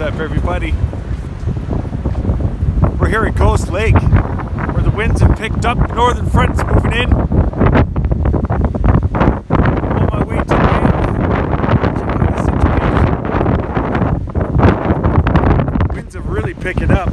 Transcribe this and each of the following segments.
everybody. We're here at Ghost Lake, where the winds have picked up, northern front's moving in. On my way to Wales. Winds are really picking up.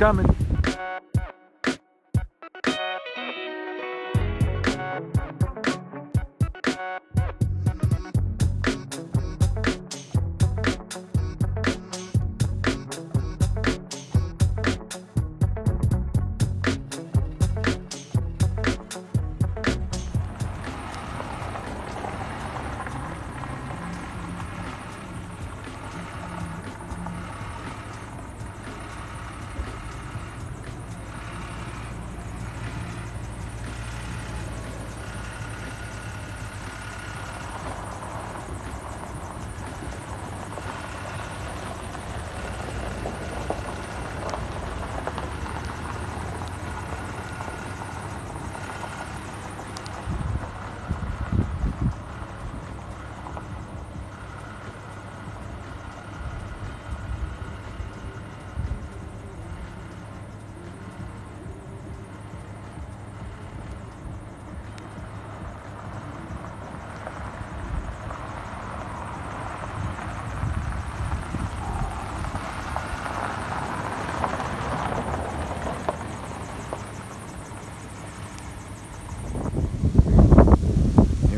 Coming.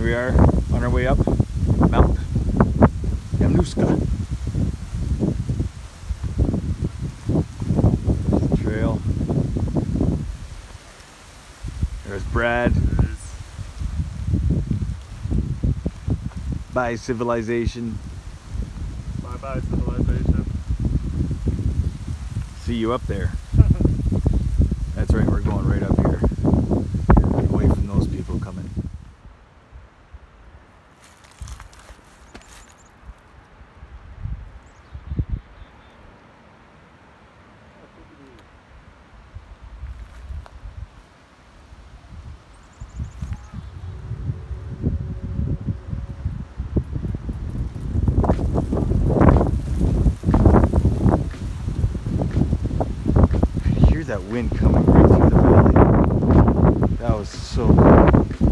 Here we are on our way up Mount Yamnuska. There's the trail. There's Brad. Bye civilization. Bye bye civilization. See you up there. That's right, we're going right hear that wind coming right through the valley. That was so cool.